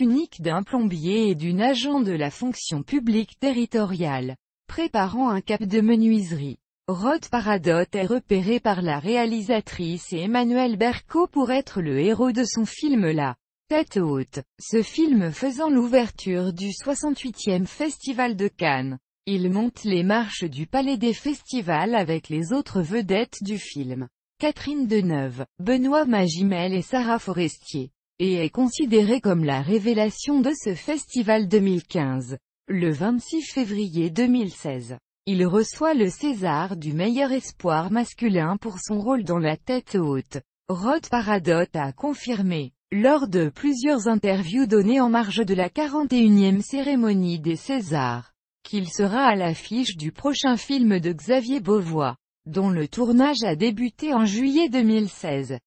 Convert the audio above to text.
unique d'un plombier et d'une agent de la fonction publique territoriale, préparant un cap de menuiserie. Rod Paradot est repéré par la réalisatrice et Emmanuel Berco pour être le héros de son film La Tête haute, ce film faisant l'ouverture du 68e Festival de Cannes. Il monte les marches du Palais des Festivals avec les autres vedettes du film. Catherine Deneuve, Benoît Magimel et Sarah Forestier, et est considéré comme la révélation de ce festival 2015. Le 26 février 2016. Il reçoit le César du meilleur espoir masculin pour son rôle dans La Tête Haute. Rod Paradot a confirmé, lors de plusieurs interviews données en marge de la 41e cérémonie des Césars, qu'il sera à l'affiche du prochain film de Xavier Beauvois, dont le tournage a débuté en juillet 2016.